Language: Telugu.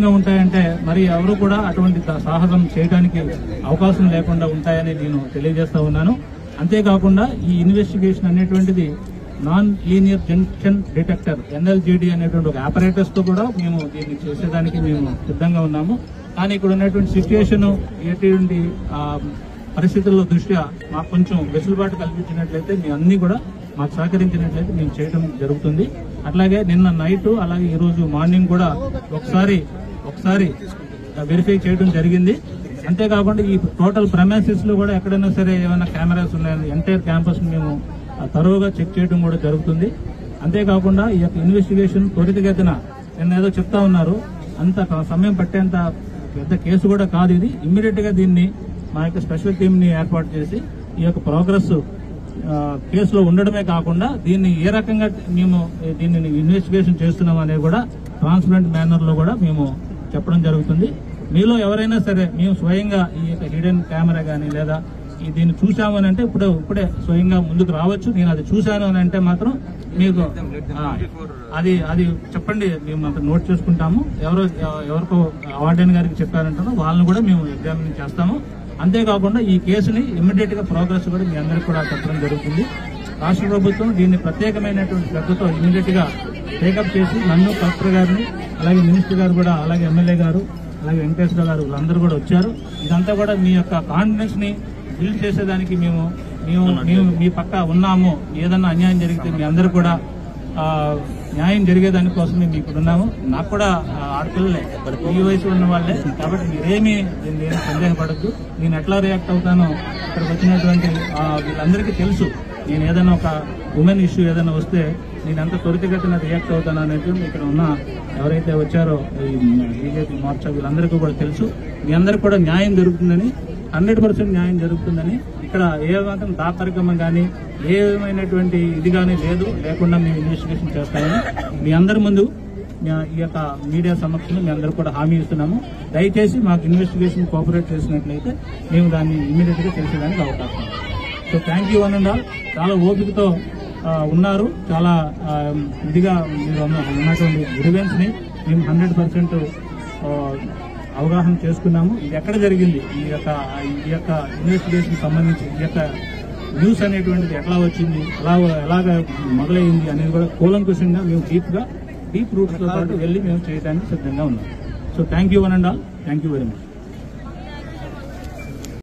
విధంగా ఉంటాయంటే మరి ఎవరు కూడా అటువంటి త- సాహసం చేయడానికి అవకాశం లేకుండా ఉంటాయని నేను తెలియజేస్తా ఉన్నాను. అంతేకాకుండా ఈ ఇన్వెస్టిగేషన్ అనేటువంటిది non linear junction detector NLJD అనేటువంటి ఒక ఆపరేటర్స్తో కూడా మేము దీన్ని చేసేదానికి మేము సిద్ధంగా ఉన్నాము. కానీ ఇక్కడ ఉన్నటువంటి సిచ్యుయేషన్ ఎటువంటి పరిస్థితుల్లో దృష్ట్యా మాకు కొంచెం వెసులుబాటు కల్పించినట్లయితే మీ అన్ని కూడా మాకు సహకరించినట్లయితే మేము చేయడం జరుగుతుంది. అట్లాగే నిన్న నైట్ అలాగే ఈరోజు మార్నింగ్ కూడా ఒకసారి ఒకసారి వెరిఫై చేయడం జరిగింది. అంతేకాకుండా ఈ టోటల్ ప్రమాసిస్లో కూడా ఎక్కడైనా సరే ఏమైనా కెమెరాస్ ఉన్నాయని ఎంటైర్ క్యాంపస్ మేము తరువుగా చెక్ చేయడం కూడా జరుగుతుంది. అంతేకాకుండా ఈ యొక్క ఇన్వెస్టిగేషన్ త్వరితగతిన నిన్న ఏదో చెప్తా ఉన్నారు. అంత సమయం పట్టేంత పెద్ద కేసు కూడా కాదు ఇది. ఇమ్మీడియట్గా దీన్ని మా యొక్క స్పెషల్ టీమ్ని ఏర్పాటు చేసి ఈ యొక్క ప్రోగ్రెస్ కేసులో ఉండడమే కాకుండా దీన్ని ఏ రకంగా మేము దీన్ని ఇన్వెస్టిగేషన్ చేస్తున్నాం అనేది కూడా ట్రాన్స్పరెంట్ మేనర్లో కూడా మేము చెప్పడం జరుగుతుంది. మీలో ఎవరైనా సరే మేము స్వయంగా ఈ యొక్క హిడెన్ కెమెరా కానీ లేదా దీన్ని చూసామని అంటే ఇప్పుడు ఇప్పుడే స్వయంగా ముందుకు రావచ్చు. నేను అది చూశాను అని అంటే మాత్రం మీకు అది అది చెప్పండి. మేము అంత నోట్ చేసుకుంటాము. ఎవరో ఎవరికో అవార్డెన్ గారికి చెప్పారంటారో వాళ్ళని కూడా మేము ఎగ్జామిన్ చేస్తాము. అంతేకాకుండా ఈ కేసుని ఇమ్మీడియట్గా ప్రోగ్రెస్ కూడా మీ అందరికి కూడా చెప్పడం జరుగుతుంది. రాష్ట్ర ప్రభుత్వం దీన్ని ప్రత్యేకమైనటువంటి శ్రద్ధతో ఇమ్మీడియట్గా టేకప్ చేసి నన్ను కలెక్టర్ గారిని అలాగే మినిస్టర్ గారు కూడా అలాగే ఎమ్మెల్యే గారు అలాగే వెంకటేశ్వర గారు వీళ్ళందరూ కూడా వచ్చారు. ఇదంతా కూడా మీ యొక్క కాన్ఫిడెన్స్ని బిల్డ్ చేసేదానికి మేము మేము మేము మీ పక్క ఉన్నాము. ఏదన్నా అన్యాయం జరిగితే మీ అందరూ కూడా న్యాయం జరిగేదాని కోసం మేము ఇక్కడ ఉన్నాము. నాకు కూడా ఆడపిల్లలే. ఈ వయసు ఉన్న వాళ్ళే. కాబట్టి మీరేమీ దీన్ని ఏమీ సందేహపడద్దు. నేను ఎట్లా రియాక్ట్ అవుతానో ఇక్కడికి వచ్చినటువంటి వీళ్ళందరికీ తెలుసు. నేను ఏదైనా ఒక ఉమెన్ ఇష్యూ ఏదైనా వస్తే నేను ఎంత త్వరితగతిన రియాక్ట్ అవుతాను అనేది ఇక్కడ ఉన్న ఎవరైతే వచ్చారో ఈ బీజేపీ మోర్చా వీళ్ళందరికీ కూడా తెలుసు. మీ అందరికీ కూడా న్యాయం జరుగుతుందని హండ్రెడ్ పర్సెంట్ న్యాయం జరుగుతుందని ఇక్కడ ఏ మాత్రం తాత్పరికం కానీ ఏమైనటువంటి ఇది కానీ లేదు. లేకుండా మేము ఇన్వెస్టిగేషన్ చేస్తామని మీ అందరి ముందు ఈ యొక్క మీడియా సమక్షంలో మీ అందరూ కూడా హామీ ఇస్తున్నాము. దయచేసి మాకు ఇన్వెస్టిగేషన్ కోఆపరేట్ చేసినట్లయితే మేము దాన్ని ఇమీడియట్గా చేసేదానికి అవకాశం సో థ్యాంక్ యూ అనండా చాలా ఓపికతో ఉన్నారు. చాలా ఇదిగా మీరు ఉన్నటువంటి గ్రివెన్స్ని మేము హండ్రెడ్ పర్సెంట్ అవగాహన చేసుకున్నాము. ఇది ఎక్కడ జరిగింది? ఈ యొక్క ఈ యొక్క ఇన్వెస్టిగేషన్ సంబంధించి ఈ యొక్క న్యూస్ అనేటువంటిది ఎట్లా వచ్చింది? ఎలా ఎలాగ మొదలైంది అనేది కూడా కూలంకుషంగా మేము డీప్గా డీప్ రూట్స్తో పాటు వెళ్ళి మేము చేయడానికి సిద్ధంగా ఉన్నాం. So thank you one and all thank you very much